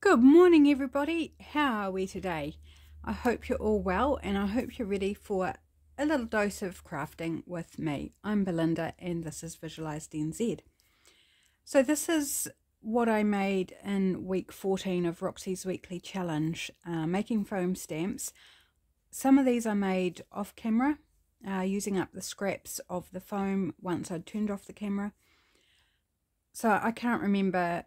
Good morning, everybody. How are we today? I hope you're all well and I hope you're ready for a little dose of crafting with me. I'm Belinda and this is Visualised NZ. So, this is what I made in week 14 of Roxy's weekly challenge uh, making foam stamps. Some of these I made off camera uh, using up the scraps of the foam once I'd turned off the camera. So, I can't remember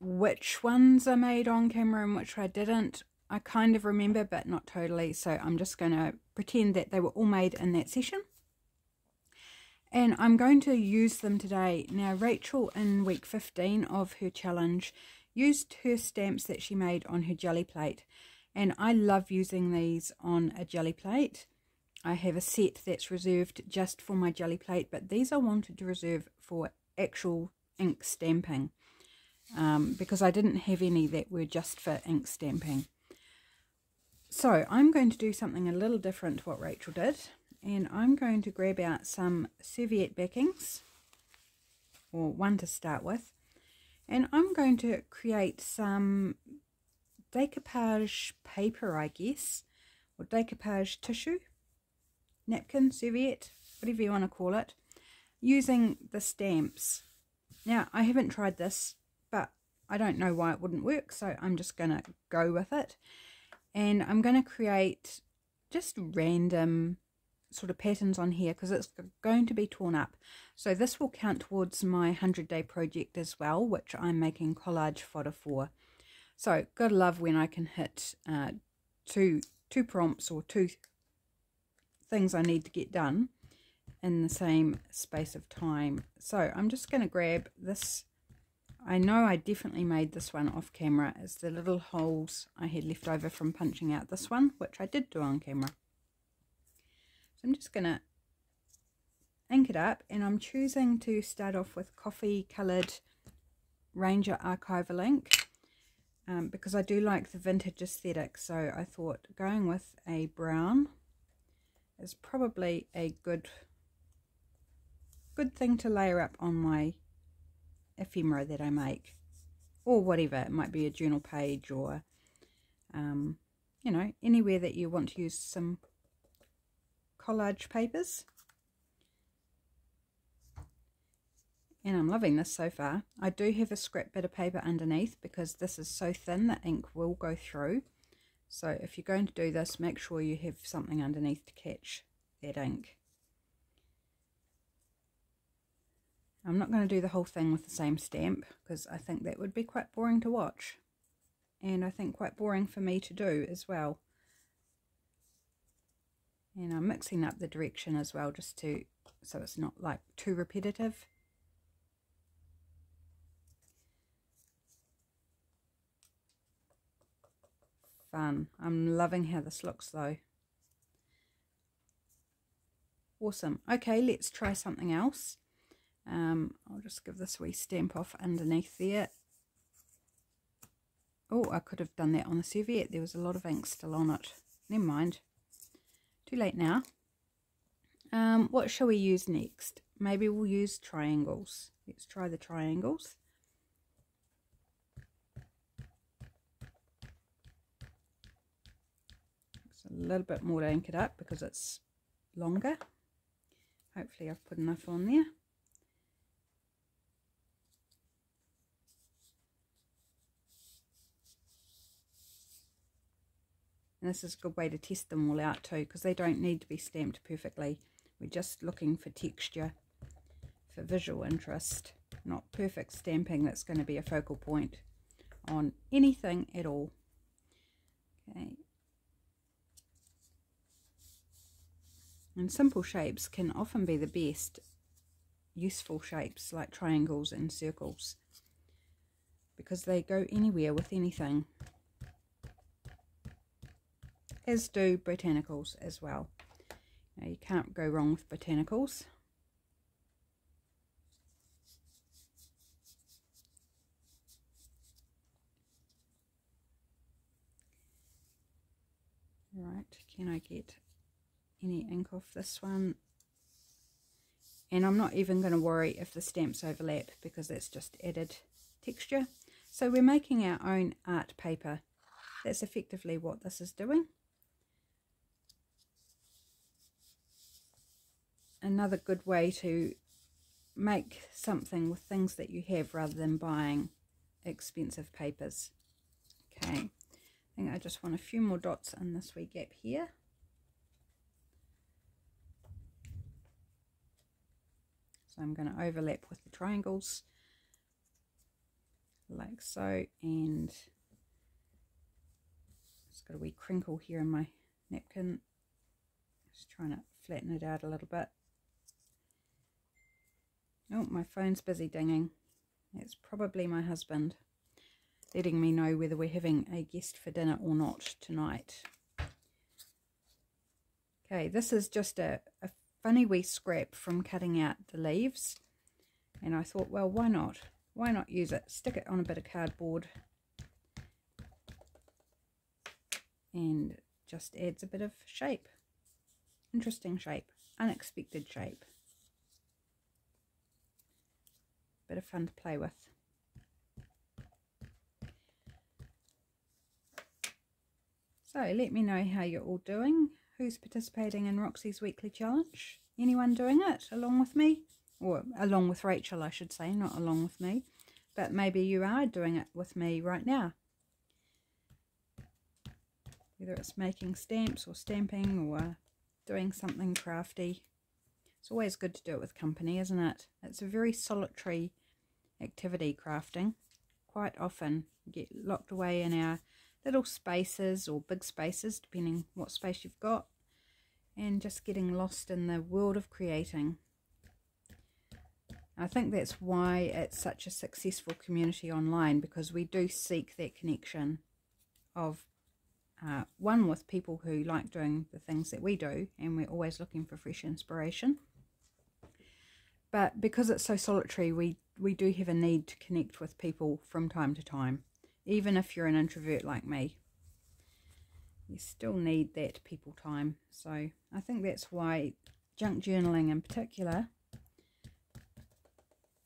which ones I made on camera and which I didn't. I kind of remember, but not totally. So I'm just going to pretend that they were all made in that session. And I'm going to use them today. Now, Rachel in week 15 of her challenge used her stamps that she made on her jelly plate. And I love using these on a jelly plate. I have a set that's reserved just for my jelly plate, but these I wanted to reserve for actual ink stamping um, because I didn't have any that were just for ink stamping. So I'm going to do something a little different to what Rachel did and I'm going to grab out some serviette backings or one to start with and I'm going to create some decoupage paper I guess or decoupage tissue napkin serviette whatever you want to call it using the stamps now I haven't tried this I don't know why it wouldn't work so I'm just going to go with it. And I'm going to create just random sort of patterns on here because it's going to be torn up. So this will count towards my 100 day project as well which I'm making collage fodder for. So gotta love when I can hit uh, two two prompts or two things I need to get done in the same space of time. So I'm just going to grab this I know I definitely made this one off camera. It's the little holes I had left over from punching out this one, which I did do on camera. So I'm just going to ink it up and I'm choosing to start off with coffee coloured Ranger Archival ink um, because I do like the vintage aesthetic. So I thought going with a brown is probably a good good thing to layer up on my ephemera that I make or whatever. It might be a journal page or, um, you know, anywhere that you want to use some collage papers. And I'm loving this so far. I do have a scrap bit of paper underneath because this is so thin that ink will go through. So if you're going to do this, make sure you have something underneath to catch that ink. I'm not going to do the whole thing with the same stamp because I think that would be quite boring to watch. And I think quite boring for me to do as well. And I'm mixing up the direction as well just to, so it's not like too repetitive. Fun. I'm loving how this looks though. Awesome. Okay, let's try something else. Um, I'll just give this wee stamp off underneath there. Oh, I could have done that on the serviette. There was a lot of ink still on it. Never mind. Too late now. Um, what shall we use next? Maybe we'll use triangles. Let's try the triangles. It's a little bit more to ink it up because it's longer. Hopefully I've put enough on there. And this is a good way to test them all out too because they don't need to be stamped perfectly. We're just looking for texture, for visual interest, not perfect stamping that's going to be a focal point on anything at all. Okay. And simple shapes can often be the best useful shapes like triangles and circles because they go anywhere with anything as do botanicals as well. Now, you can't go wrong with botanicals. Right, can I get any ink off this one? And I'm not even going to worry if the stamps overlap because that's just added texture. So we're making our own art paper. That's effectively what this is doing. Another good way to make something with things that you have rather than buying expensive papers. Okay, I think I just want a few more dots in this wee gap here. So I'm going to overlap with the triangles like so and it's got a wee crinkle here in my napkin just trying to flatten it out a little bit oh my phone's busy dinging it's probably my husband letting me know whether we're having a guest for dinner or not tonight okay this is just a, a funny wee scrap from cutting out the leaves and I thought well why not why not use it? Stick it on a bit of cardboard and just adds a bit of shape. Interesting shape, unexpected shape. Bit of fun to play with. So let me know how you're all doing. Who's participating in Roxy's weekly challenge? Anyone doing it along with me? or along with Rachel, I should say, not along with me. But maybe you are doing it with me right now. Whether it's making stamps or stamping or doing something crafty. It's always good to do it with company, isn't it? It's a very solitary activity, crafting. Quite often get locked away in our little spaces or big spaces, depending what space you've got, and just getting lost in the world of creating. I think that's why it's such a successful community online because we do seek that connection of uh, one with people who like doing the things that we do and we're always looking for fresh inspiration. But because it's so solitary, we, we do have a need to connect with people from time to time, even if you're an introvert like me. You still need that people time. So I think that's why junk journaling in particular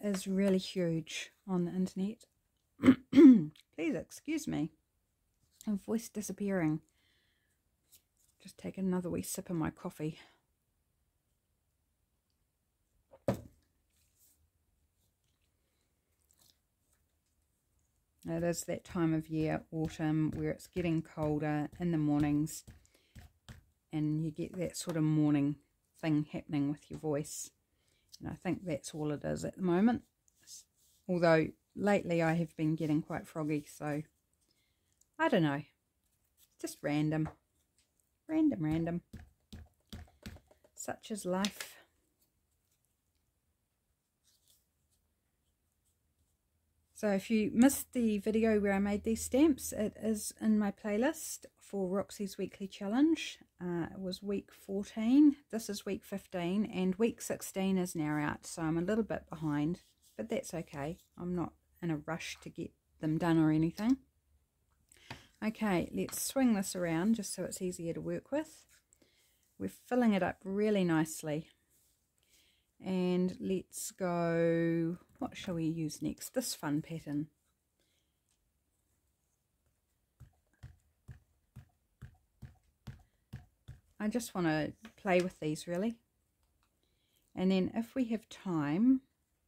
is really huge on the internet. Please excuse me. And voice disappearing. Just take another wee sip of my coffee. It is that time of year, autumn, where it's getting colder in the mornings and you get that sort of morning thing happening with your voice. And I think that's all it is at the moment. Although lately I have been getting quite froggy, so I don't know. Just random. Random, random. Such is life. So if you missed the video where I made these stamps, it is in my playlist for Roxy's Weekly Challenge. Uh, it was week 14. This is week 15 and week 16 is now out. So I'm a little bit behind, but that's okay. I'm not in a rush to get them done or anything. Okay, let's swing this around just so it's easier to work with. We're filling it up really nicely. And let's go what shall we use next? This fun pattern. I just want to play with these really. And then if we have time,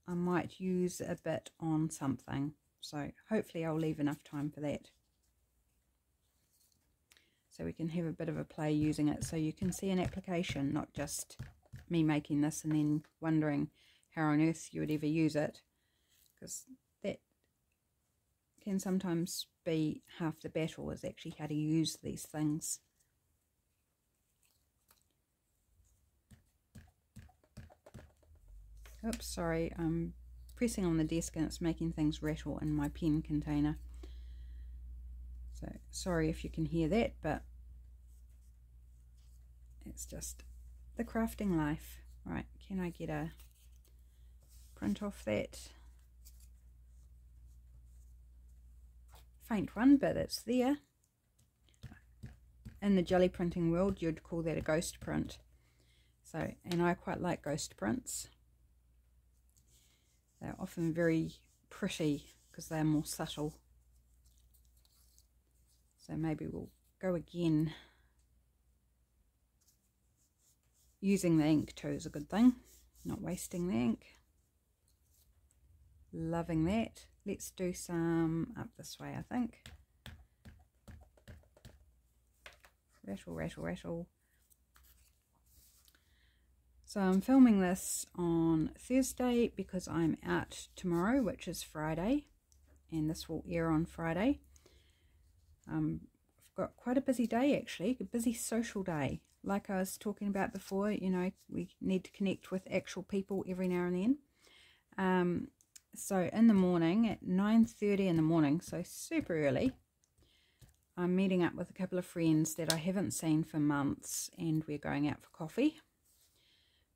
I might use a bit on something. So hopefully I'll leave enough time for that. So we can have a bit of a play using it so you can see an application, not just me making this and then wondering how on earth you would ever use it because that can sometimes be half the battle is actually how to use these things. Oops, sorry, I'm pressing on the desk and it's making things rattle in my pen container. So sorry if you can hear that, but it's just the crafting life. Right, can I get a print off that. Faint one, but it's there. In the jelly printing world, you'd call that a ghost print. So, and I quite like ghost prints. They're often very pretty because they're more subtle So maybe we'll go again. Using the ink too is a good thing, not wasting the ink. Loving that. Let's do some up this way, I think. Rattle, rattle, rattle. So I'm filming this on Thursday because I'm out tomorrow, which is Friday, and this will air on Friday. Um, I've got quite a busy day actually, a busy social day. Like I was talking about before, you know, we need to connect with actual people every now and then. Um, so in the morning at 9.30 in the morning, so super early, I'm meeting up with a couple of friends that I haven't seen for months and we're going out for coffee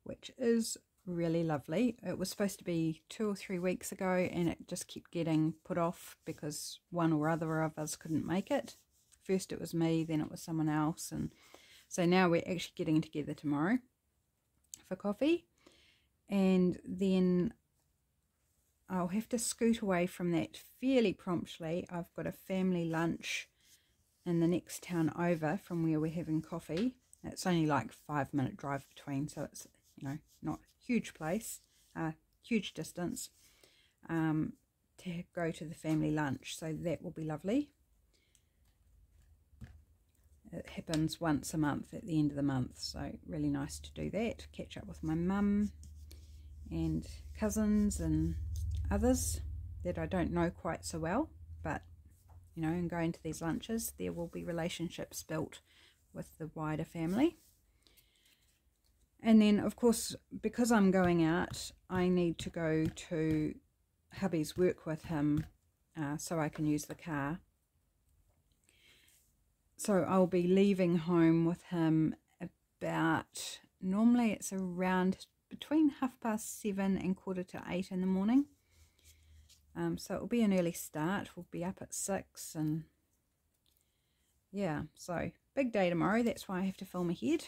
which is really lovely. It was supposed to be two or three weeks ago and it just kept getting put off because one or other of us couldn't make it. First it was me, then it was someone else and so now we're actually getting together tomorrow for coffee and then I'll have to scoot away from that fairly promptly. I've got a family lunch in the next town over from where we're having coffee. It's only like five minute drive between so it's you know, not huge place, uh, huge distance, um, to go to the family lunch. So that will be lovely. It happens once a month at the end of the month, so really nice to do that. Catch up with my mum and cousins and others that I don't know quite so well, but you know, and going to these lunches, there will be relationships built with the wider family. And then, of course, because I'm going out, I need to go to hubby's work with him uh, so I can use the car. So I'll be leaving home with him about, normally it's around between half past seven and quarter to eight in the morning. Um, so it'll be an early start. We'll be up at six and yeah, so big day tomorrow. That's why I have to film ahead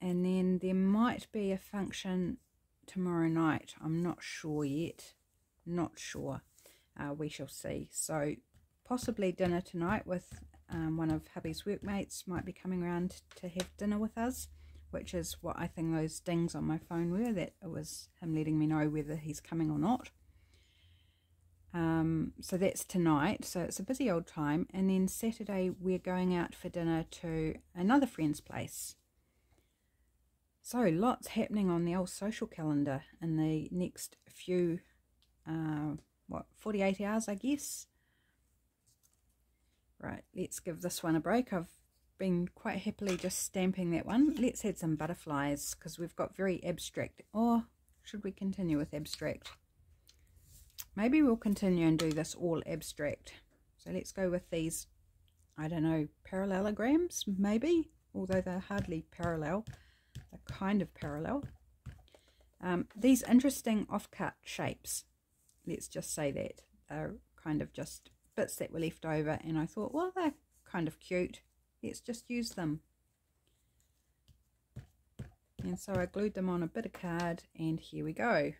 and then there might be a function tomorrow night. I'm not sure yet. Not sure. Uh, we shall see. So possibly dinner tonight with um, one of hubby's workmates might be coming around to have dinner with us which is what I think those dings on my phone were that it was him letting me know whether he's coming or not. Um, so that's tonight. So it's a busy old time. And then Saturday we're going out for dinner to another friend's place so lots happening on the old social calendar in the next few, uh, what, 48 hours, I guess. Right, let's give this one a break. I've been quite happily just stamping that one. Let's add some butterflies because we've got very abstract. Or should we continue with abstract? Maybe we'll continue and do this all abstract. So let's go with these, I don't know, parallelograms, maybe, although they're hardly parallel. They're kind of parallel. Um, these interesting offcut shapes, let's just say that, are kind of just bits that were left over and I thought, well, they're kind of cute. Let's just use them. And so I glued them on a bit of card and here we go.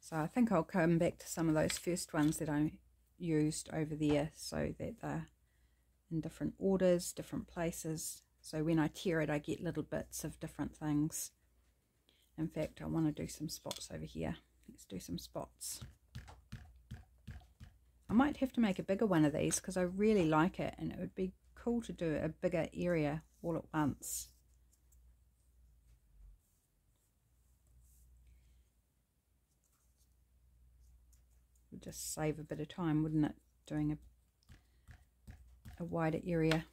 So I think I'll come back to some of those first ones that I used over there so that they're in different orders, different places. So when I tear it, I get little bits of different things. In fact, I want to do some spots over here. Let's do some spots. I might have to make a bigger one of these because I really like it and it would be cool to do a bigger area all at once. Would just save a bit of time, wouldn't it, doing a a wider area.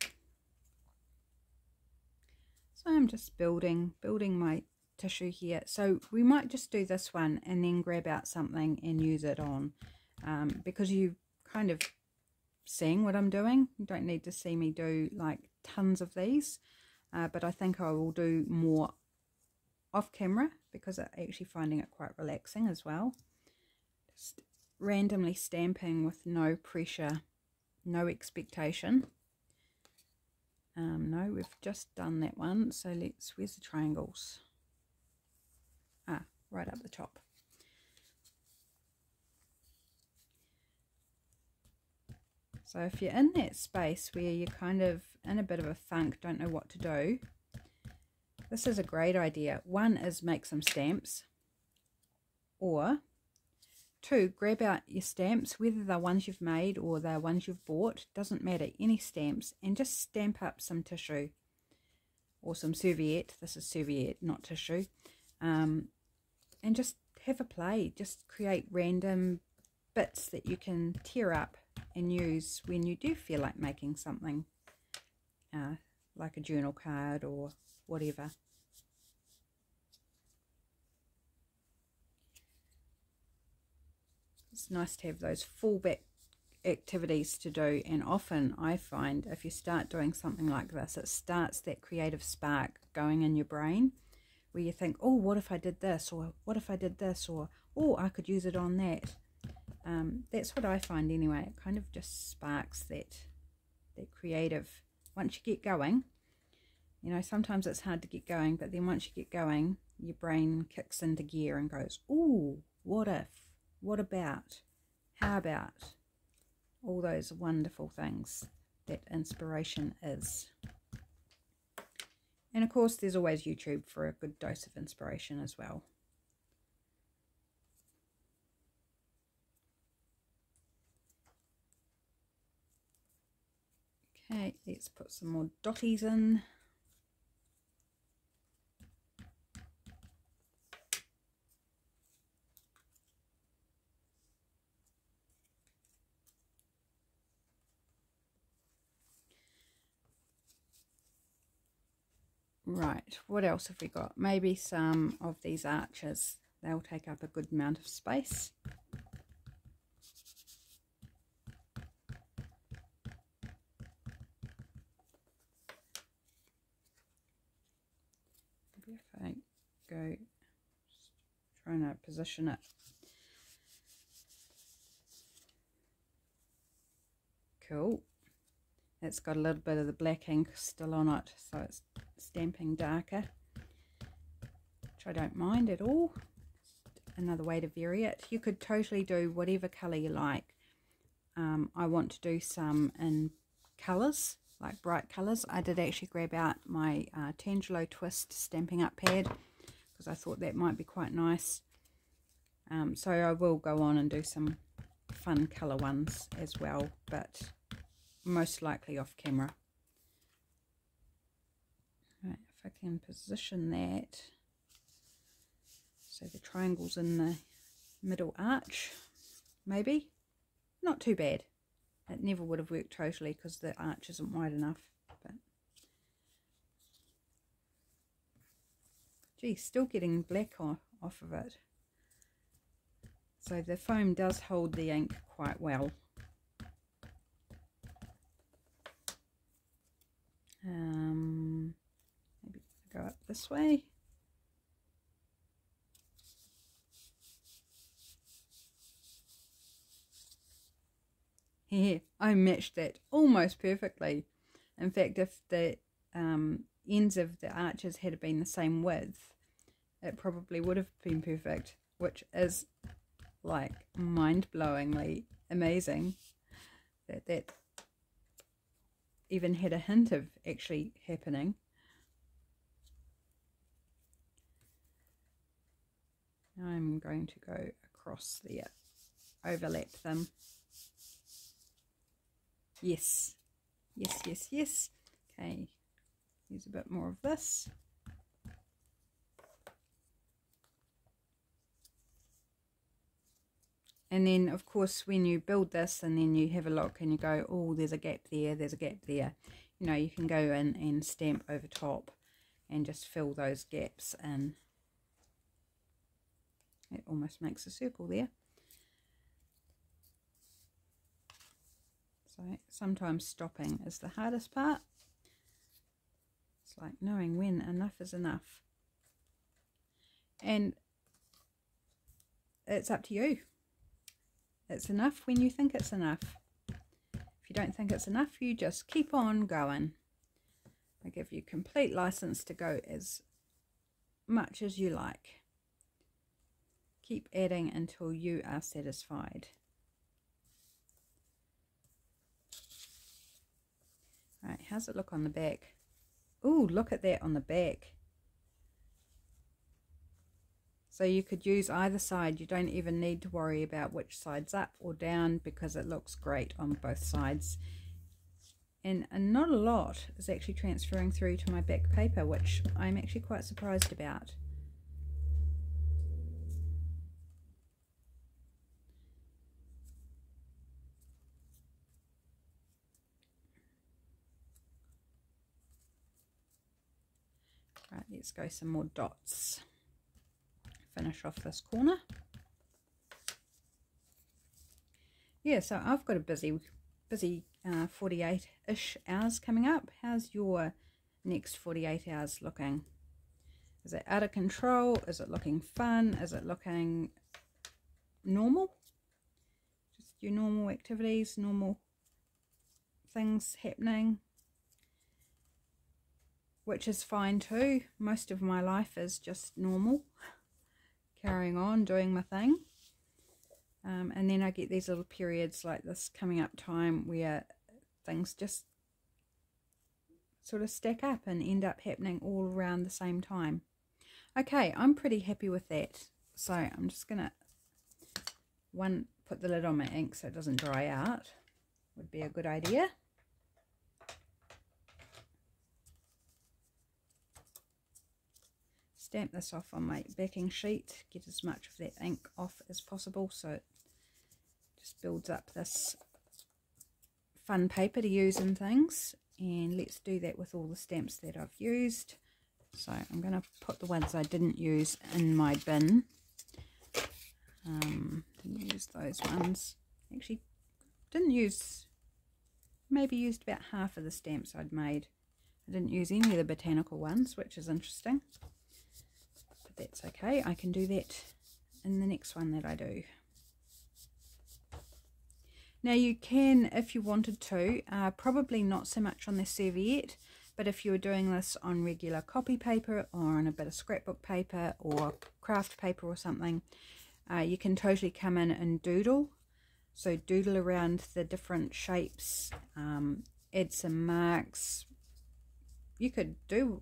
So I'm just building, building my tissue here. So we might just do this one and then grab out something and use it on um, because you kind of seeing what I'm doing. You don't need to see me do like tons of these, uh, but I think I will do more off camera because I'm actually finding it quite relaxing as well. Just randomly stamping with no pressure no expectation. Um, no, we've just done that one. So let's, where's the triangles? Ah, right up the top. So if you're in that space where you're kind of in a bit of a funk, don't know what to do, this is a great idea. One is make some stamps or two, grab out your stamps, whether they're ones you've made or they're ones you've bought, doesn't matter, any stamps, and just stamp up some tissue or some serviette. This is serviette, not tissue. Um, and just have a play. Just create random bits that you can tear up and use when you do feel like making something uh, like a journal card or whatever. It's nice to have those fallback activities to do and often I find if you start doing something like this it starts that creative spark going in your brain where you think oh what if I did this? Or what if I did this? Or oh I could use it on that. Um, that's what I find anyway. It kind of just sparks that that creative. Once you get going you know sometimes it's hard to get going but then once you get going your brain kicks into gear and goes oh what if what about how about all those wonderful things that inspiration is and of course there's always YouTube for a good dose of inspiration as well Okay, let's put some more dotties in. Right, what else have we got? Maybe some of these arches. They'll take up a good amount of space. go trying to position it cool it's got a little bit of the black ink still on it so it's stamping darker. Which I don't mind at all. Another way to vary it. You could totally do whatever color you like. Um, I want to do some in colors like bright colors I did actually grab out my uh, Tangelo twist stamping up pad because I thought that might be quite nice. Um, so I will go on and do some fun colour ones as well, but most likely off camera. Right, if I can position that so the triangle's in the middle arch, maybe. Not too bad. It never would have worked totally because the arch isn't wide enough. But Gee, still getting black off, off of it. So the foam does hold the ink quite well. Um, maybe go up this way. Here, I matched that almost perfectly. In fact, if the um, ends of the arches had been the same width, it probably would have been perfect, which is like mind-blowingly amazing that that even had a hint of actually happening. I'm going to go across there, overlap them. Yes, yes, yes, yes. Okay, Use a bit more of this. And then, of course, when you build this and then you have a look and you go, oh, there's a gap there, there's a gap there, you know, you can go in and stamp over top and just fill those gaps in. It almost makes a circle there. So sometimes stopping is the hardest part It's like knowing when enough is enough. And it's up to you. It's enough when you think it's enough. If you don't think it's enough, you just keep on going. I give you complete license to go as much as you like. Keep adding until you are satisfied. Right, how's it look on the back? Oh, look at that on the back. So you could use either side. You don't even need to worry about which side's up or down because it looks great on both sides. And, and not a lot is actually transferring through to my back paper, which I'm actually quite surprised about. Right, let's go some more dots finish off this corner. Yeah, so I've got a busy, busy 48-ish uh, hours coming up. How's your next 48 hours looking? Is it out of control? Is it looking fun? Is it looking normal? Just your normal activities, normal things happening, which is fine too. Most of my life is just normal carrying on, doing my thing. Um, and then I get these little periods like this coming up time where things just sort of stack up and end up happening all around the same time. Okay, I'm pretty happy with that. So I'm just going to, one, put the lid on my ink so it doesn't dry out. Would be a good idea. Stamp this off on my backing sheet, get as much of that ink off as possible so it just builds up this fun paper to use in things. And let's do that with all the stamps that I've used. So I'm going to put the ones I didn't use in my bin. Um, didn't use those ones. Actually, didn't use, maybe used about half of the stamps I'd made. I didn't use any of the botanical ones, which is interesting that's okay. I can do that in the next one that I do. Now you can, if you wanted to, uh, probably not so much on the serviette, but if you were doing this on regular copy paper or on a bit of scrapbook paper or craft paper or something, uh, you can totally come in and doodle. So doodle around the different shapes, um, add some marks. You could do,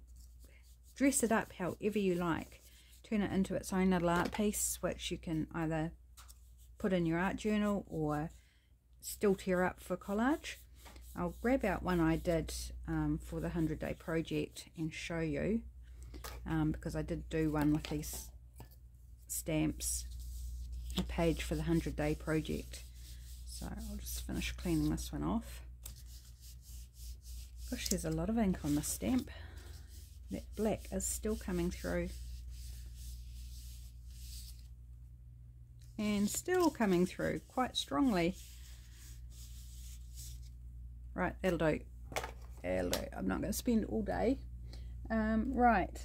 dress it up however you like turn it into its own little art piece which you can either put in your art journal or still tear up for collage. I'll grab out one I did um, for the 100 day project and show you um, because I did do one with these stamps a page for the 100 day project. So I'll just finish cleaning this one off. Gosh there's a lot of ink on the stamp. That black is still coming through and still coming through quite strongly. Right, that'll do. That'll do. I'm not going to spend all day. Um, right,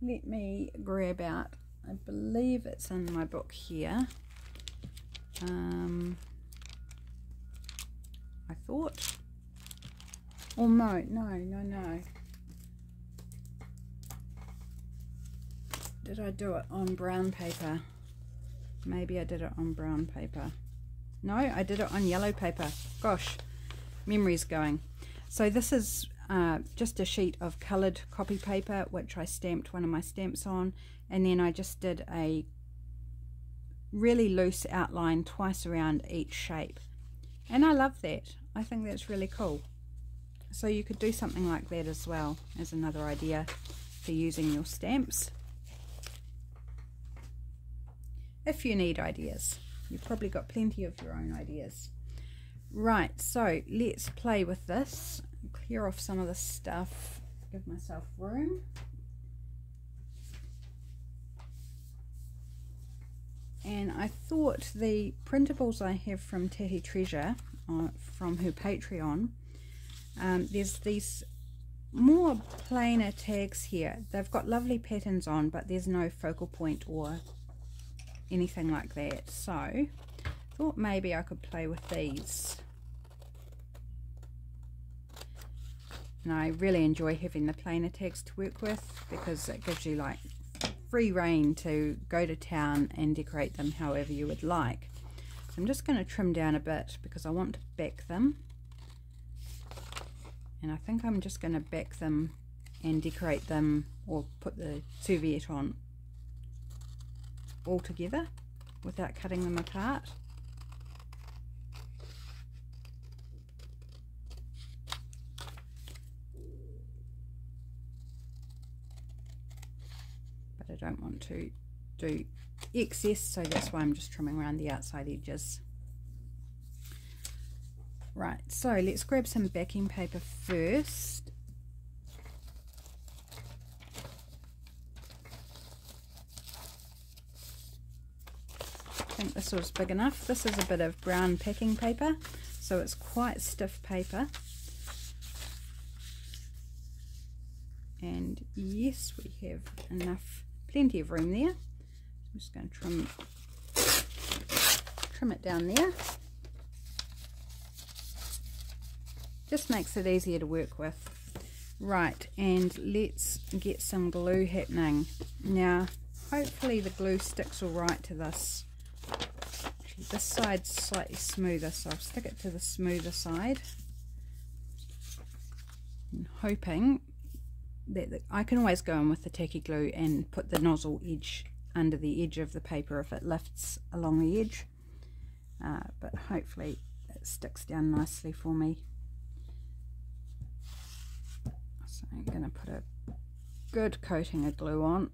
let me grab out, I believe it's in my book here. Um, I thought. Oh no, no, no, no. Did I do it on brown paper? Maybe I did it on brown paper. No, I did it on yellow paper. Gosh, memory's going. So this is uh, just a sheet of coloured copy paper, which I stamped one of my stamps on. And then I just did a really loose outline twice around each shape. And I love that. I think that's really cool. So you could do something like that as well as another idea for using your stamps if you need ideas. You've probably got plenty of your own ideas. Right, so let's play with this. Clear off some of the stuff. Give myself room. And I thought the printables I have from Tatty Treasure, uh, from her Patreon, um, there's these more plainer tags here. They've got lovely patterns on, but there's no focal point or anything like that. So thought maybe I could play with these. And I really enjoy having the plainer tags to work with because it gives you like free reign to go to town and decorate them however you would like. I'm just going to trim down a bit because I want to back them. and I think I'm just going to back them and decorate them or put the serviette on all together without cutting them apart. But I don't want to do excess so that's why I'm just trimming around the outside edges. Right, so let's grab some backing paper first. Think this was big enough. This is a bit of brown packing paper, so it's quite stiff paper. And yes, we have enough, plenty of room there. I'm just going to trim, trim it down there. just makes it easier to work with right and let's get some glue happening now hopefully the glue sticks all right to this this side's slightly smoother so I'll stick it to the smoother side. And hoping that the, I can always go in with the tacky glue and put the nozzle edge under the edge of the paper if it lifts along the edge. Uh, but hopefully it sticks down nicely for me. So I'm going to put a good coating of glue on.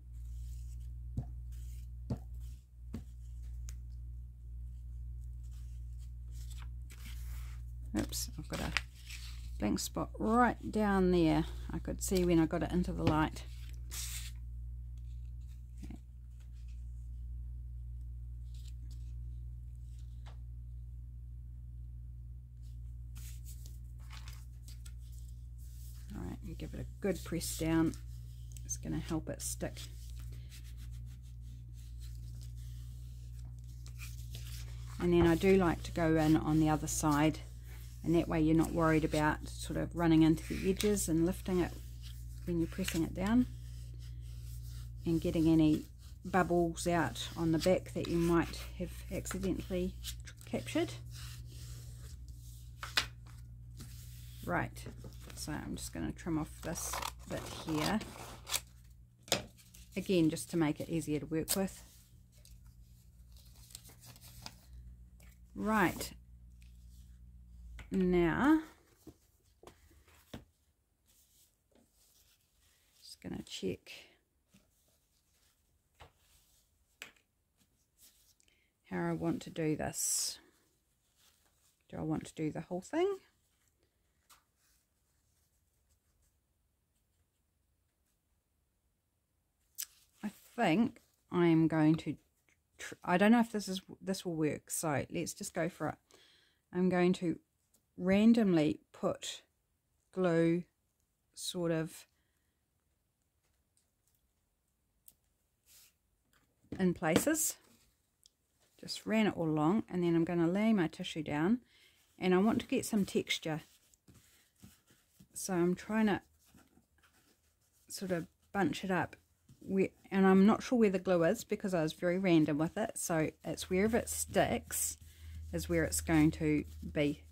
Oops, I've got a blank spot right down there. I could see when I got it into the light. Alright, give it a good press down. It's going to help it stick. And then I do like to go in on the other side and that way you're not worried about sort of running into the edges and lifting it when you're pressing it down and getting any bubbles out on the back that you might have accidentally captured. Right, so I'm just going to trim off this bit here again just to make it easier to work with right now just going to check how I want to do this. Do I want to do the whole thing? I think I'm going to, I don't know if this is this will work, so let's just go for it. I'm going to randomly put glue sort of in places. Just ran it all along and then I'm going to lay my tissue down and I want to get some texture. So I'm trying to sort of bunch it up and I'm not sure where the glue is because I was very random with it. So it's wherever it sticks is where it's going to be.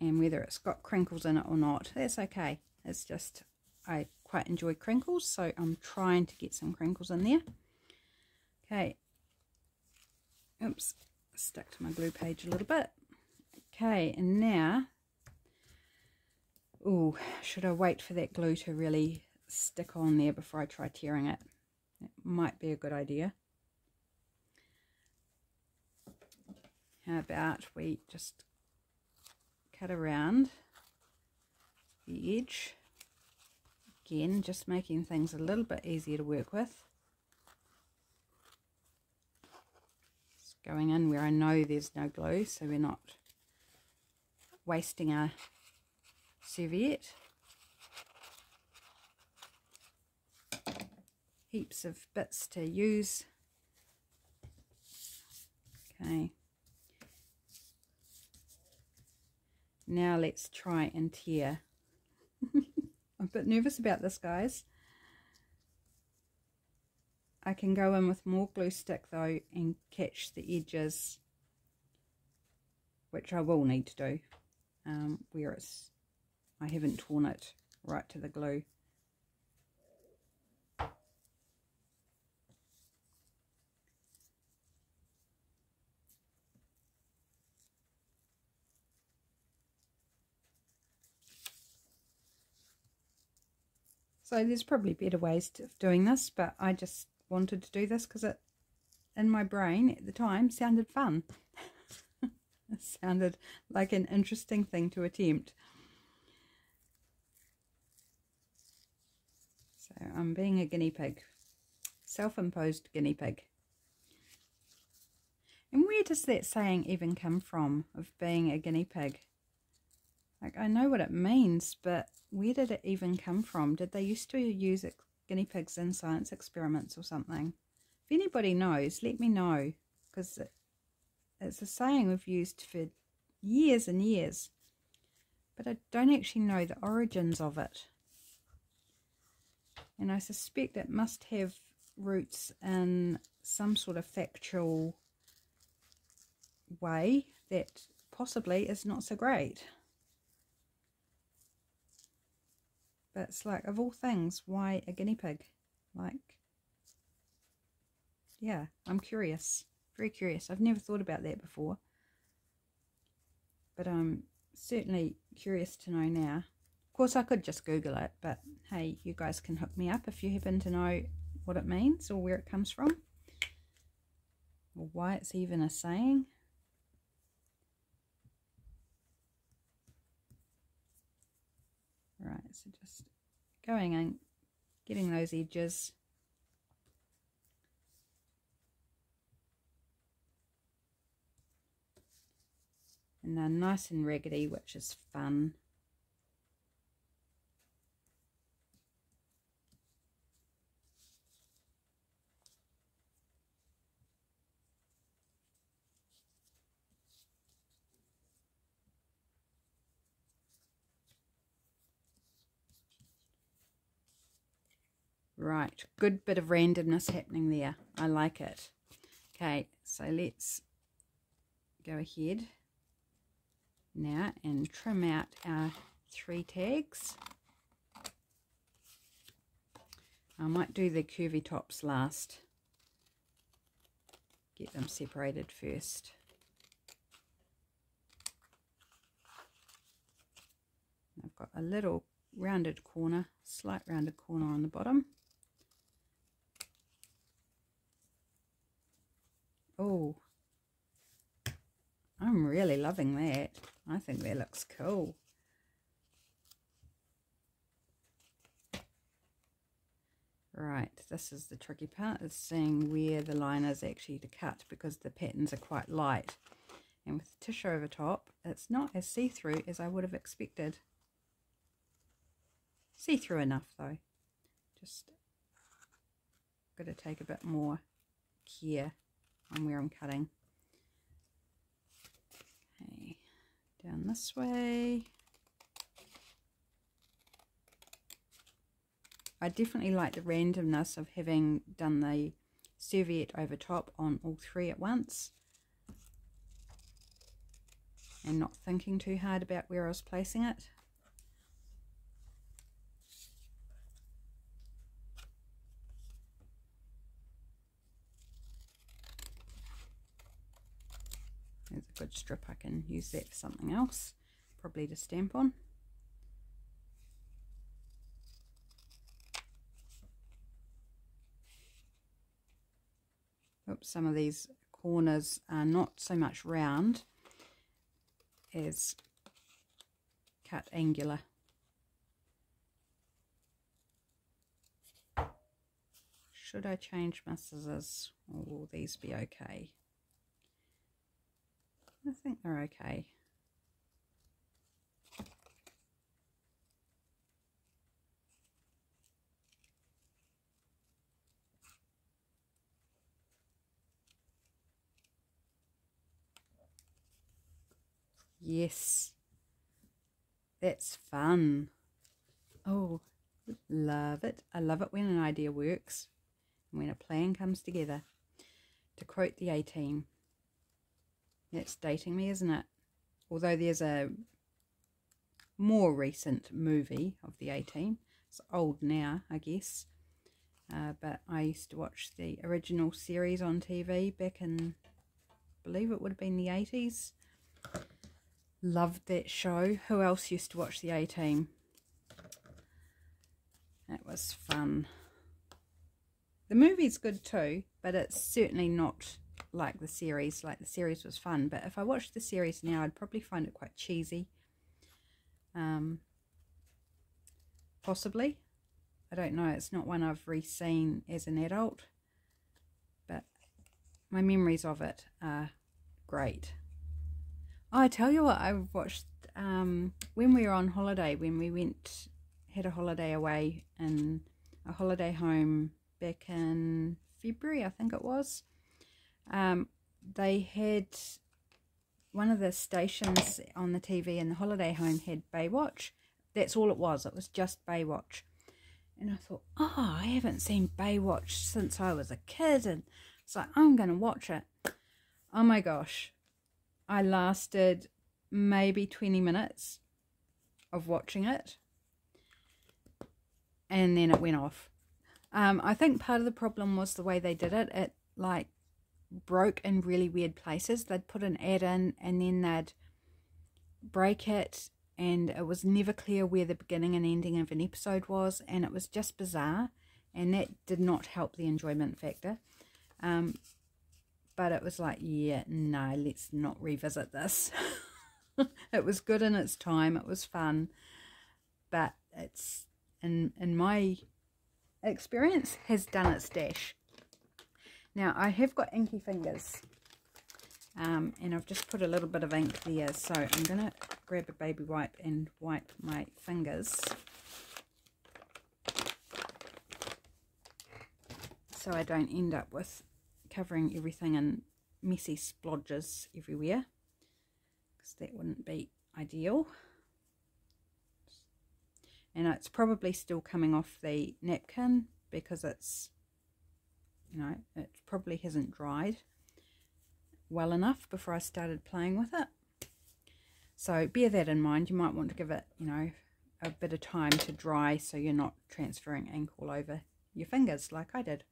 And whether it's got crinkles in it or not, that's okay. It's just, I quite enjoy crinkles, so I'm trying to get some crinkles in there. Okay. Oops, stuck to my blue page a little bit. Okay, and now, oh, should I wait for that glue to really stick on there before I try tearing it. It might be a good idea. How about we just cut around the edge. Again, just making things a little bit easier to work with. Just going in where I know there's no glue, so we're not wasting our serviette. heaps of bits to use. Okay. Now let's try and tear. I'm a bit nervous about this, guys. I can go in with more glue stick though and catch the edges, which I will need to do. um, where it's I haven't torn it right to the glue. So there's probably better ways of doing this, but I just wanted to do this because it, in my brain at the time, sounded fun. it sounded like an interesting thing to attempt. So I'm being a guinea pig, self-imposed guinea pig. And where does that saying even come from, of being a guinea pig? Like, I know what it means, but where did it even come from? Did they used to use guinea pigs in science experiments or something? If anybody knows, let me know, because it, it's a saying we've used for years and years, but I don't actually know the origins of it. And I suspect it must have roots in some sort of factual way that possibly is not so great. But it's like, of all things, why a guinea pig? Like, yeah, I'm curious. Very curious. I've never thought about that before. But I'm certainly curious to know now. Of course, I could just Google it, but hey, you guys can hook me up if you happen to know what it means or where it comes from. Or why it's even a saying. Right, so just going and getting those edges. And they're nice and raggedy, which is fun. Right, good bit of randomness happening there. I like it. Okay, so let's go ahead now and trim out our three tags. I might do the curvy tops last. Get them separated first. I've got a little rounded corner, slight rounded corner on the bottom. Oh, I'm really loving that. I think that looks cool. Right, this is the tricky part, is seeing where the line is actually to cut because the patterns are quite light. And with the tissue over top, it's not as see-through as I would have expected. See-through enough though. Just got to take a bit more care on where I'm cutting. Okay, down this way. I definitely like the randomness of having done the serviette over top on all three at once and not thinking too hard about where I was placing it. Good strip. I can use that for something else, probably to stamp on. Oops, some of these corners are not so much round as cut angular. Should I change my scissors or will these be okay? I think they're okay. Yes, that's fun. Oh, love it. I love it when an idea works when a plan comes together. To quote the A-Team, it's dating me, isn't it? Although there's a more recent movie of the A Team. It's old now, I guess. Uh, but I used to watch the original series on TV back in, I believe it would have been the 80s. Loved that show. Who else used to watch the A Team? That was fun. The movie's good too, but it's certainly not like the series. Like the series was fun, but if I watched the series now, I'd probably find it quite cheesy. Um, possibly. I don't know. It's not one I've re-seen as an adult, but my memories of it are great. Oh, I tell you what, I watched um, when we were on holiday, when we went, had a holiday away in a holiday home back in February, I think it was. Um, they had one of the stations on the TV in the holiday home had Baywatch. That's all it was. It was just Baywatch. And I thought, oh, I haven't seen Baywatch since I was a kid. And it's like, I'm going to watch it. Oh my gosh. I lasted maybe 20 minutes of watching it. And then it went off. Um, I think part of the problem was the way they did it. It like broke in really weird places. They'd put an ad in and then they'd break it and it was never clear where the beginning and ending of an episode was and it was just bizarre and that did not help the enjoyment factor. Um, but it was like, yeah, no, let's not revisit this. it was good in its time. It was fun, but it's in in my experience has done its dash. Now, I have got inky fingers. Um, and I've just put a little bit of ink there. So I'm going to grab a baby wipe and wipe my fingers. So I don't end up with covering everything in messy splodges everywhere. Because that wouldn't be ideal. And it's probably still coming off the napkin because it's you know, it probably hasn't dried well enough before I started playing with it. So bear that in mind. You might want to give it, you know, a bit of time to dry so you're not transferring ink all over your fingers like I did.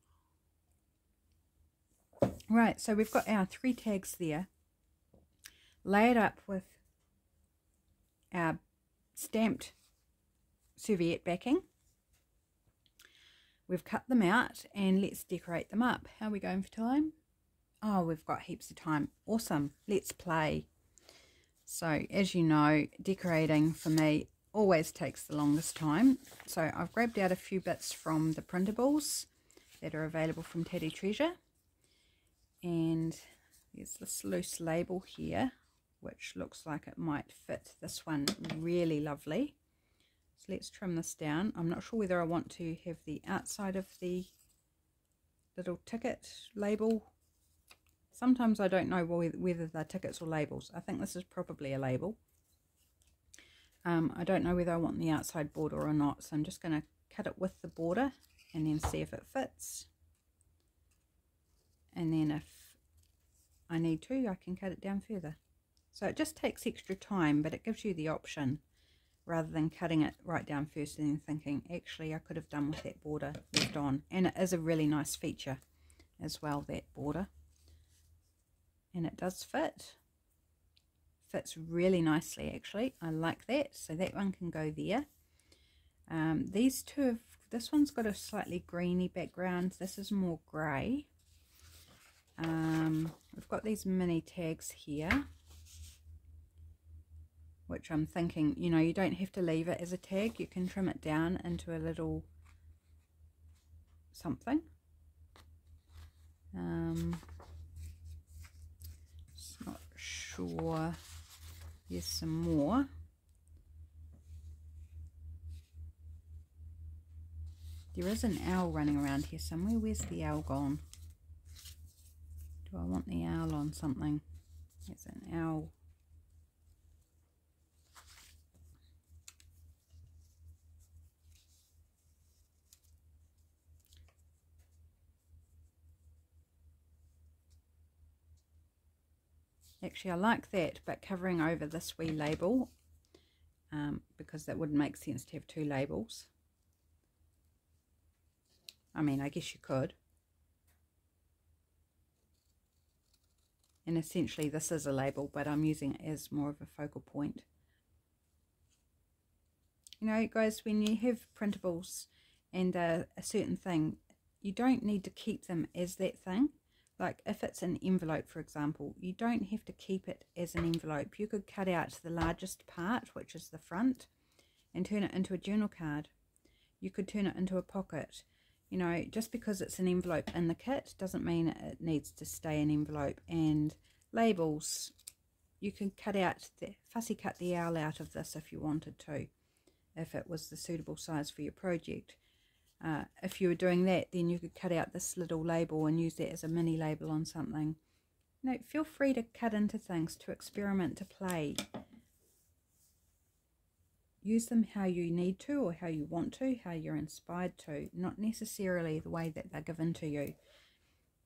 Right, so we've got our three tags there. Lay it up with our stamped serviette backing. We've cut them out and let's decorate them up. How are we going for time? Oh, we've got heaps of time. Awesome. Let's play. So, as you know, decorating for me always takes the longest time. So, I've grabbed out a few bits from the printables that are available from Tatty Treasure. And there's this loose label here, which looks like it might fit this one really lovely let's trim this down. I'm not sure whether I want to have the outside of the little ticket label. Sometimes I don't know whether they're tickets or labels. I think this is probably a label. Um, I don't know whether I want the outside border or not, so I'm just going to cut it with the border and then see if it fits. And then if I need to, I can cut it down further. So it just takes extra time, but it gives you the option rather than cutting it right down first and then thinking, actually, I could have done with that border left on. And it is a really nice feature as well, that border. And it does fit. Fits really nicely, actually. I like that. So that one can go there. Um, these two, have, this one's got a slightly greeny background. This is more grey. Um, we've got these mini tags here which I'm thinking, you know, you don't have to leave it as a tag. You can trim it down into a little something. Um, just not sure. There's some more. There is an owl running around here somewhere. Where's the owl gone? Do I want the owl on something? There's an owl Actually, I like that, but covering over this wee label um, because that wouldn't make sense to have two labels. I mean, I guess you could. And essentially this is a label, but I'm using it as more of a focal point. You know, guys, when you have printables and a certain thing, you don't need to keep them as that thing. Like if it's an envelope, for example, you don't have to keep it as an envelope. You could cut out the largest part, which is the front, and turn it into a journal card. You could turn it into a pocket. You know, just because it's an envelope in the kit doesn't mean it needs to stay an envelope. And labels, you can cut out, the, fussy cut the owl out of this if you wanted to, if it was the suitable size for your project. Uh, if you were doing that, then you could cut out this little label and use that as a mini label on something. Know, feel free to cut into things, to experiment, to play. Use them how you need to or how you want to, how you're inspired to, not necessarily the way that they're given to you.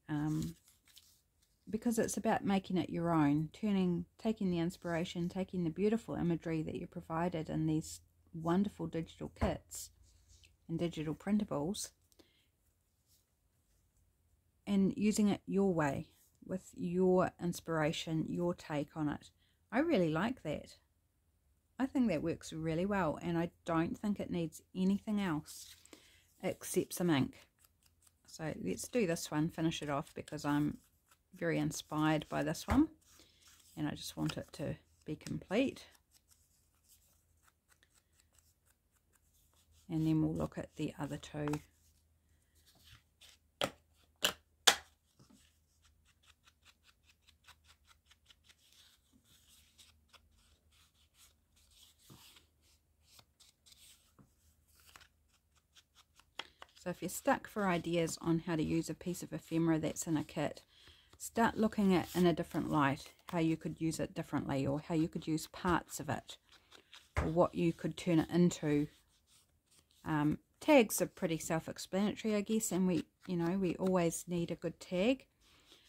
Um, because it's about making it your own, turning, taking the inspiration, taking the beautiful imagery that you provided in these wonderful digital kits and digital printables and using it your way with your inspiration, your take on it. I really like that. I think that works really well and I don't think it needs anything else except some ink. So let's do this one, finish it off because I'm very inspired by this one and I just want it to be complete. And then we'll look at the other two. So if you're stuck for ideas on how to use a piece of ephemera that's in a kit, start looking at in a different light, how you could use it differently or how you could use parts of it or what you could turn it into um, tags are pretty self-explanatory, I guess, and we, you know, we always need a good tag.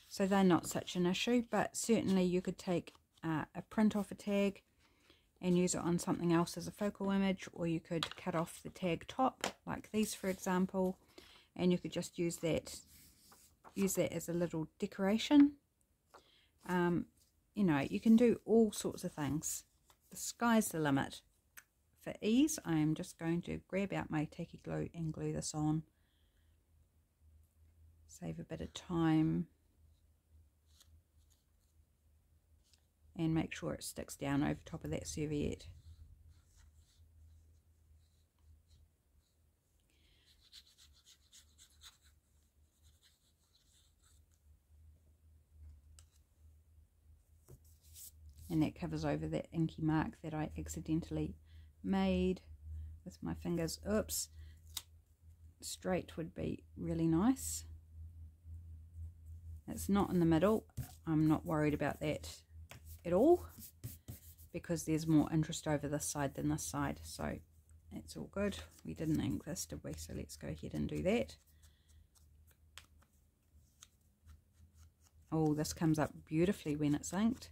So they're not such an issue, but certainly you could take uh, a print off a tag and use it on something else as a focal image, or you could cut off the tag top, like these, for example, and you could just use that, use that as a little decoration. Um, you know, you can do all sorts of things. The sky's the limit for ease, I am just going to grab out my Tacky Glue and glue this on. Save a bit of time. And make sure it sticks down over top of that serviette. and that covers over that inky mark that I accidentally made with my fingers. Oops. Straight would be really nice. It's not in the middle. I'm not worried about that at all because there's more interest over this side than this side. So it's all good. We didn't ink this, did we? So let's go ahead and do that. Oh, this comes up beautifully when it's inked.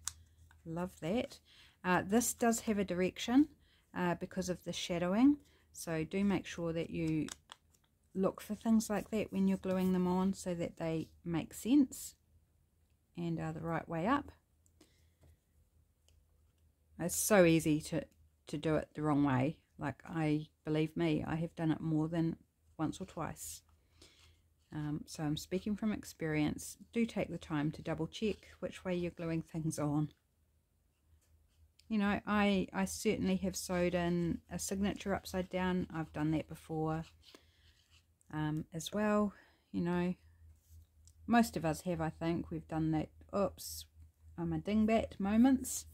Love that. Uh, this does have a direction uh, because of the shadowing. So do make sure that you look for things like that when you're gluing them on so that they make sense and are the right way up. It's so easy to, to do it the wrong way. Like I, believe me, I have done it more than once or twice. Um, so I'm speaking from experience. Do take the time to double check which way you're gluing things on you know, I, I certainly have sewed in a signature upside down. I've done that before um, as well, you know. Most of us have, I think. We've done that, oops, I'm a dingbat moments.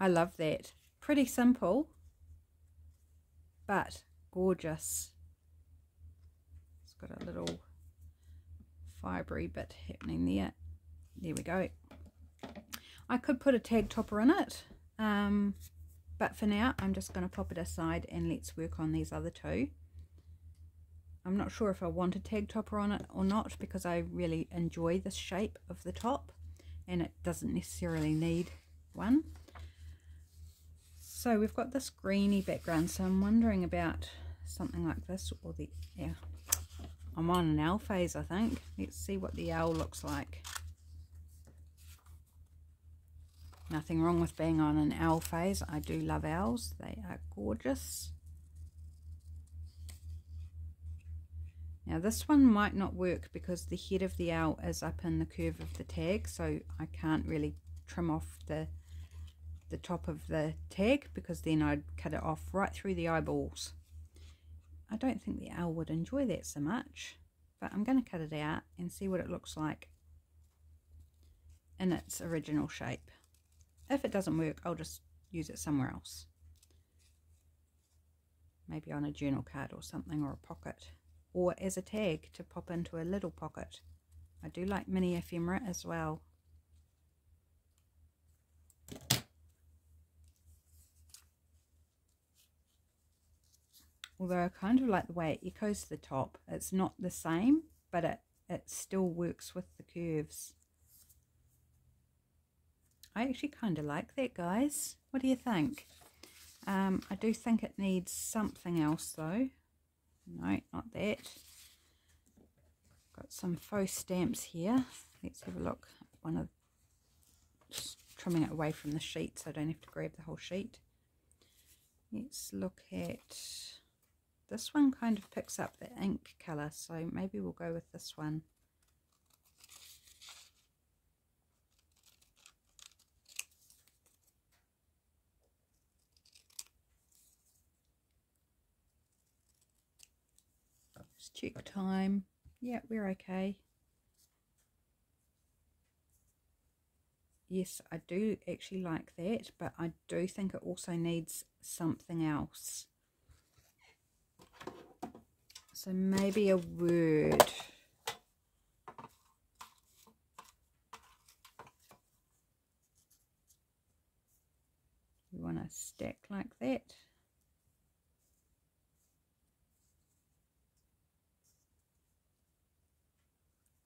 I love that. Pretty simple, but gorgeous. It's got a little fibery bit happening there. There we go. I could put a tag topper in it, um, but for now I'm just going to pop it aside and let's work on these other two. I'm not sure if I want a tag topper on it or not because I really enjoy the shape of the top and it doesn't necessarily need one. So we've got this greeny background, so I'm wondering about something like this, or the, yeah, I'm on an owl phase, I think. Let's see what the owl looks like. Nothing wrong with being on an owl phase. I do love owls. They are gorgeous. Now this one might not work because the head of the owl is up in the curve of the tag so I can't really trim off the the top of the tag because then I'd cut it off right through the eyeballs. I don't think the owl would enjoy that so much but I'm going to cut it out and see what it looks like in its original shape. If it doesn't work I'll just use it somewhere else. Maybe on a journal card or something or a pocket or as a tag to pop into a little pocket. I do like mini ephemera as well. Although I kind of like the way it echoes the top. It's not the same, but it, it still works with the curves. I actually kind of like that, guys. What do you think? Um, I do think it needs something else, though. No, not that. Got some faux stamps here. Let's have a look. One of just trimming it away from the sheet so I don't have to grab the whole sheet. Let's look at this one kind of picks up the ink colour so maybe we'll go with this one. Check time. Yeah, we're okay. Yes, I do actually like that, but I do think it also needs something else. So maybe a word. You want to stack like that.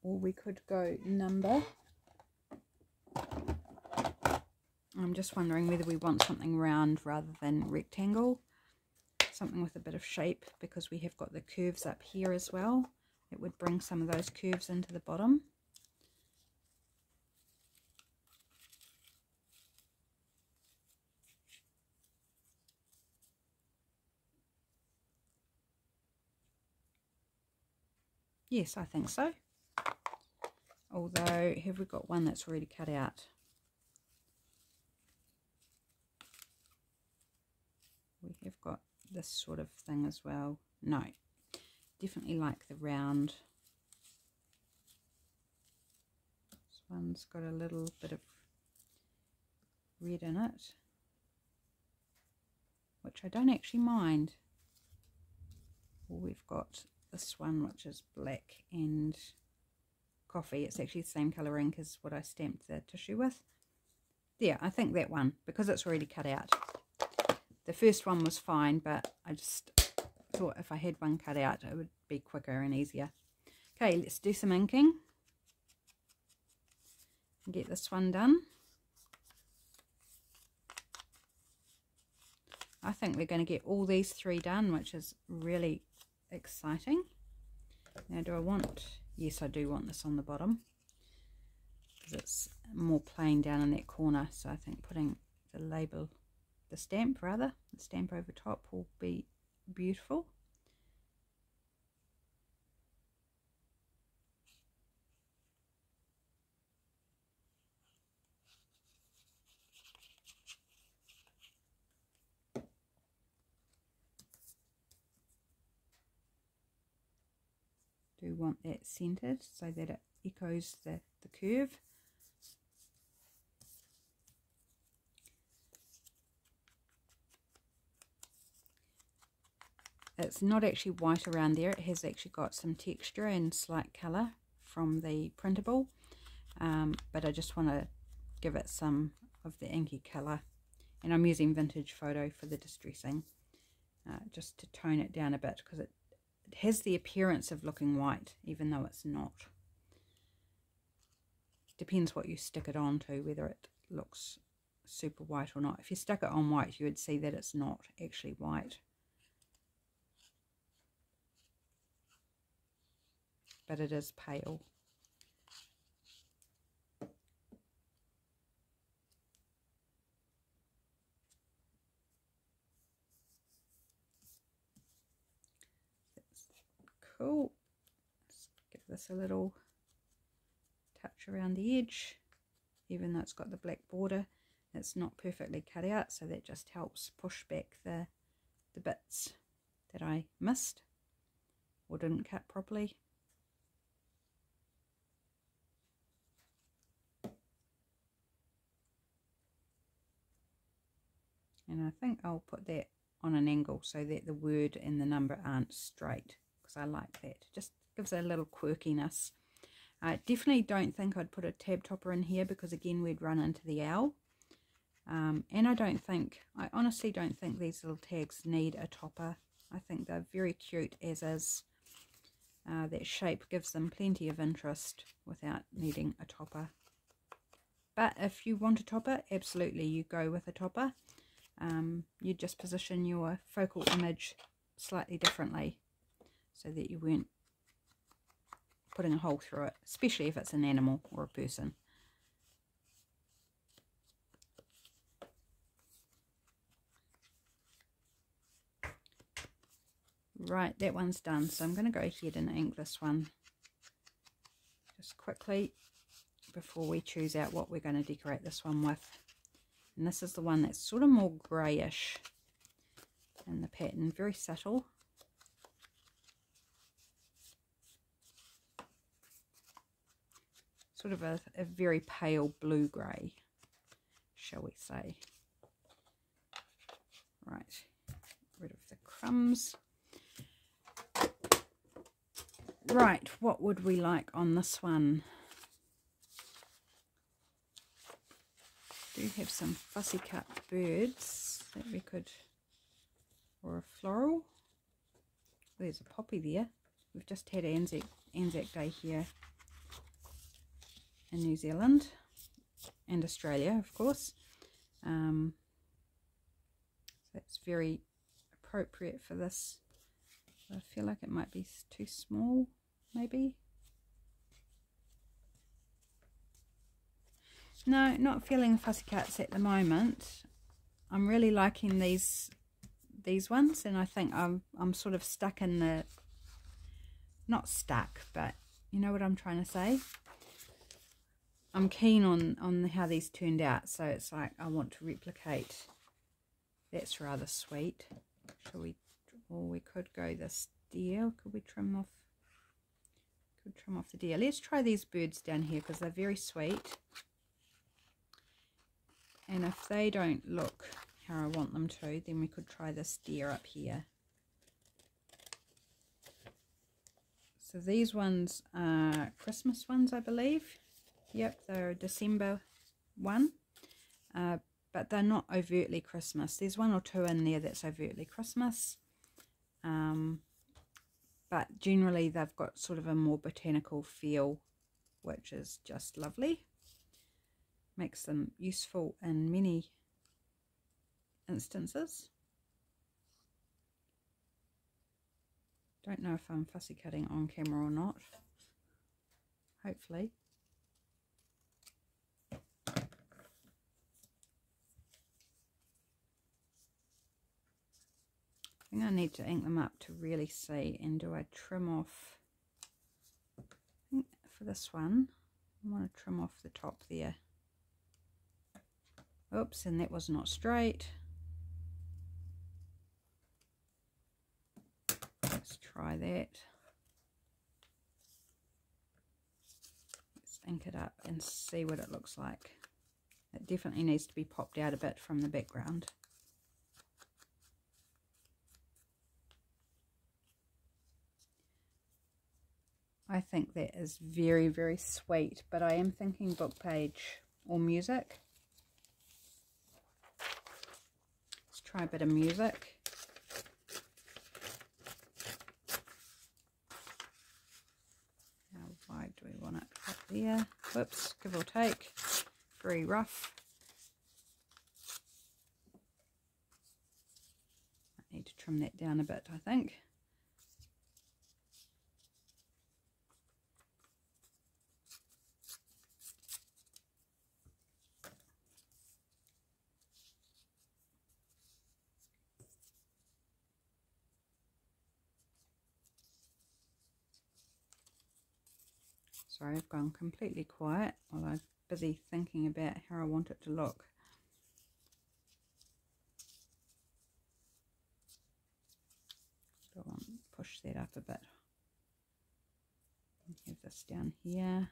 Or we could go number. I'm just wondering whether we want something round rather than rectangle. Something with a bit of shape because we have got the curves up here as well. It would bring some of those curves into the bottom. Yes, I think so. Although, have we got one that's already cut out? We have got this sort of thing as well. No, definitely like the round. This one's got a little bit of red in it, which I don't actually mind. Well, we've got this one, which is black and coffee. It's actually the same colour ink as what I stamped the tissue with. Yeah, I think that one, because it's already cut out. The first one was fine, but I just thought if I had one cut out, it would be quicker and easier. Okay, let's do some inking. And get this one done. I think we're going to get all these three done, which is really exciting. Now, do I want yes I do want this on the bottom. Because it's more plain down in that corner so I think putting the label the stamp rather the stamp over top will be beautiful want that centered so that it echoes the, the curve. It's not actually white around there, it has actually got some texture and slight colour from the printable, um, but I just want to give it some of the inky colour. And I'm using vintage photo for the distressing, uh, just to tone it down a bit because it it has the appearance of looking white, even though it's not. Depends what you stick it on to, whether it looks super white or not. If you stuck it on white, you would see that it's not actually white. But it is pale. Oh, cool. Let's give this a little touch around the edge even though it's got the black border it's not perfectly cut out so that just helps push back the the bits that I missed or didn't cut properly and I think I'll put that on an angle so that the word and the number aren't straight because I like that just gives it a little quirkiness I definitely don't think I'd put a tab topper in here because again we'd run into the owl. Um, and I don't think, I honestly don't think these little tags need a topper. I think they're very cute as is. Uh, that shape gives them plenty of interest without needing a topper. But if you want a topper, absolutely you go with a topper. Um, you just position your focal image slightly differently so that you weren't putting a hole through it, especially if it's an animal or a person. Right, that one's done. So I'm going to go ahead and ink this one just quickly before we choose out what we're going to decorate this one with. And this is the one that's sort of more greyish in the pattern, very subtle. Sort of a, a very pale blue grey, shall we say. Right, rid of the crumbs. Right, what would we like on this one? do have some fussy cut birds that we could, or a floral. There's a poppy there. We've just had Anzac, Anzac Day here in New Zealand and Australia, of course. Um, so it's very appropriate for this. I feel like it might be too small, maybe. No, not feeling fussy cuts at the moment. I'm really liking these these ones and I think I'm I'm sort of stuck in the not stuck but you know what I'm trying to say I'm keen on, on how these turned out. So it's like I want to replicate. That's rather sweet. Shall we, or we could go this deer. Could we trim off, could trim off the deer. Let's try these birds down here because they're very sweet. And if they don't look how I want them to, then we could try this deer up here. So these ones are Christmas ones, I believe. Yep, they're December 1. Uh, but they're not overtly Christmas. There's one or two in there that's overtly Christmas. Um, but generally they've got sort of a more botanical feel, which is just lovely. Makes them useful in many instances. Don't know if I'm fussy cutting on camera or not. Hopefully. Think I need to ink them up to really see. And do I trim off, for this one, I want to trim off the top there. Oops, and that was not straight. Let's try that. Let's ink it up and see what it looks like. It definitely needs to be popped out a bit from the background. I think that is very, very sweet, but I am thinking book page or music. Let's try a bit of music. How do we want it? Up there. Whoops, give or take. Very rough. I need to trim that down a bit, I think. Sorry, I've gone completely quiet while I'm busy thinking about how I want it to look. So I want to push that up a bit. And have this down here.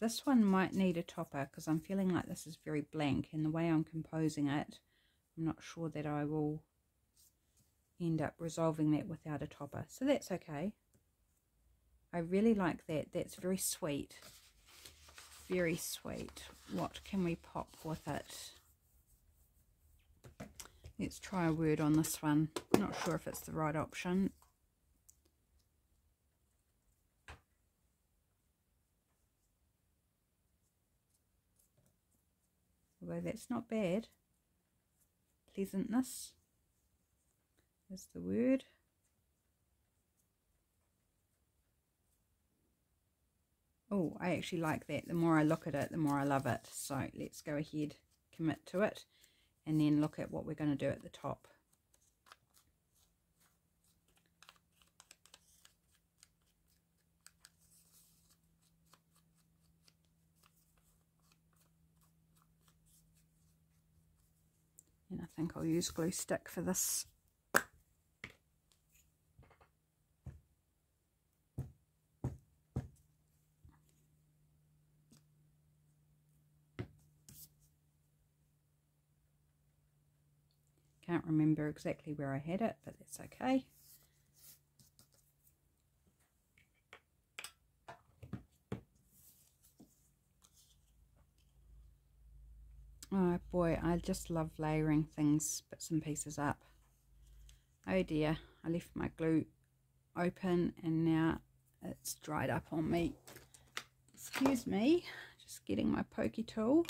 This one might need a topper because I'm feeling like this is very blank and the way I'm composing it, I'm not sure that I will end up resolving that without a topper. So that's okay. I really like that. That's very sweet. Very sweet. What can we pop with it? Let's try a word on this one. Not sure if it's the right option. Although that's not bad. Pleasantness is the word. Oh, I actually like that. The more I look at it, the more I love it. So let's go ahead, commit to it, and then look at what we're going to do at the top. And I think I'll use glue stick for this Can't remember exactly where I had it, but that's okay. Oh boy, I just love layering things, bits and pieces up. Oh dear, I left my glue open and now it's dried up on me. Excuse me, just getting my pokey tool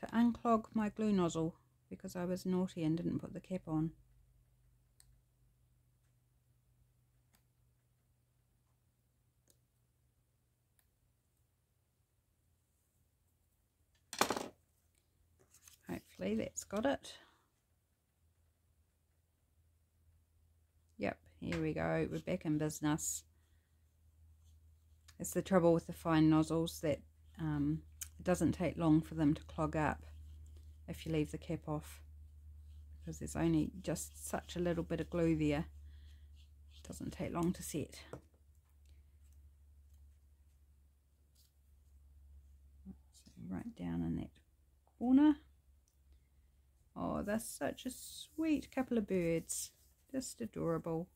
to unclog my glue nozzle because I was naughty and didn't put the cap on. Hopefully that's got it. Yep, here we go. We're back in business. It's the trouble with the fine nozzles that um, it doesn't take long for them to clog up if you leave the cap off because there's only just such a little bit of glue there. It doesn't take long to set. So right down in that corner. Oh that's such a sweet couple of birds. Just adorable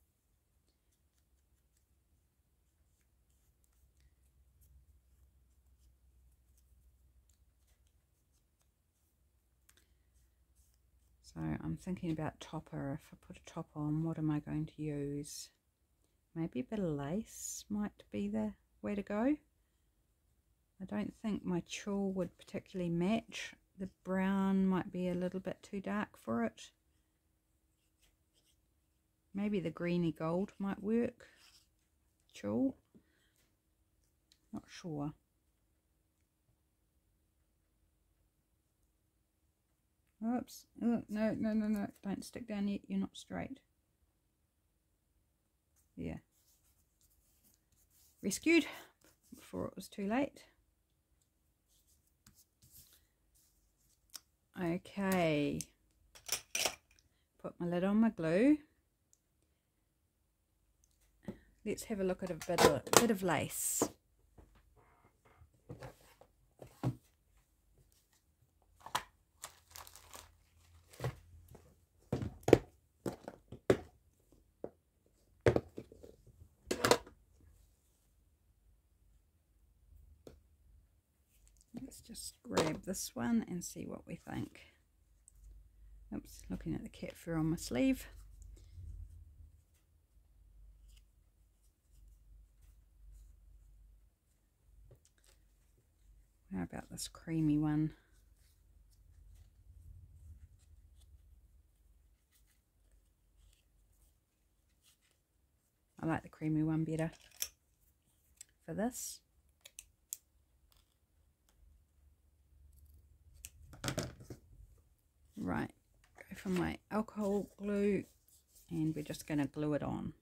So I'm thinking about topper. If I put a top on, what am I going to use? Maybe a bit of lace might be the way to go. I don't think my tulle would particularly match. The brown might be a little bit too dark for it. Maybe the greeny gold might work. Tulle. Not sure. Oops. Oh, no, no, no, no. Don't stick down yet. You're not straight. Yeah. Rescued before it was too late. Okay. Put my lid on my glue. Let's have a look at a bit of, bit of lace. just grab this one and see what we think. Oops, looking at the cat fur on my sleeve. How about this creamy one? I like the creamy one better for this. Right, go for my alcohol glue and we're just going to glue it on.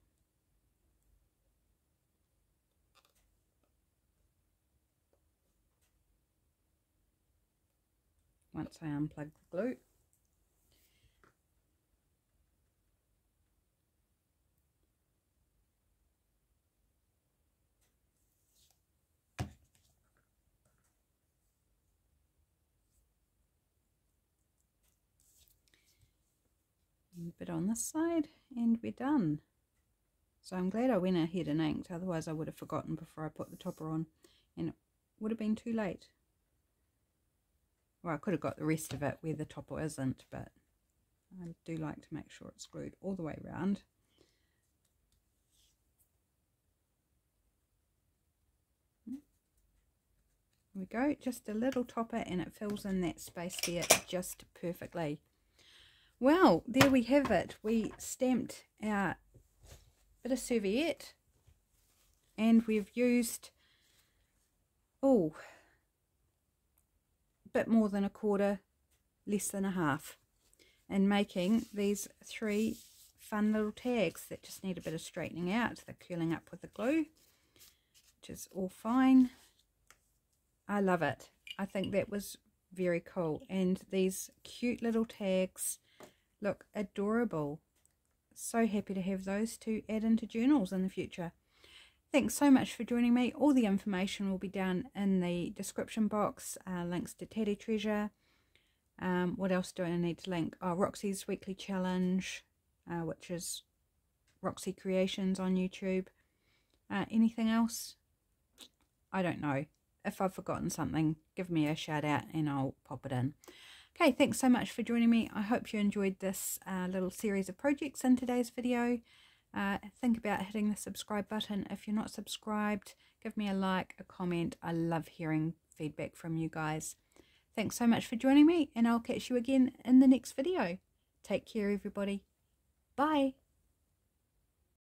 Once I unplug the glue. Bit on this side and we're done. So I'm glad I went ahead and inked, otherwise I would have forgotten before I put the topper on and it would have been too late. Well, I could have got the rest of it where the topper isn't, but I do like to make sure it's glued all the way around. There we go, just a little topper and it fills in that space there just perfectly. Well, there we have it. We stamped our bit of serviette and we've used, oh, a bit more than a quarter, less than a half in making these three fun little tags that just need a bit of straightening out. They're curling up with the glue, which is all fine. I love it. I think that was very cool. And these cute little tags look adorable. So happy to have those to add into journals in the future. Thanks so much for joining me. All the information will be down in the description box. Uh, links to Tatty Treasure. Um, what else do I need to link? Oh, Roxy's Weekly Challenge, uh, which is Roxy Creations on YouTube. Uh, anything else? I don't know. If I've forgotten something, give me a shout out and I'll pop it in. Okay, thanks so much for joining me. I hope you enjoyed this uh, little series of projects in today's video. Uh, think about hitting the subscribe button. If you're not subscribed, give me a like, a comment. I love hearing feedback from you guys. Thanks so much for joining me and I'll catch you again in the next video. Take care everybody. Bye.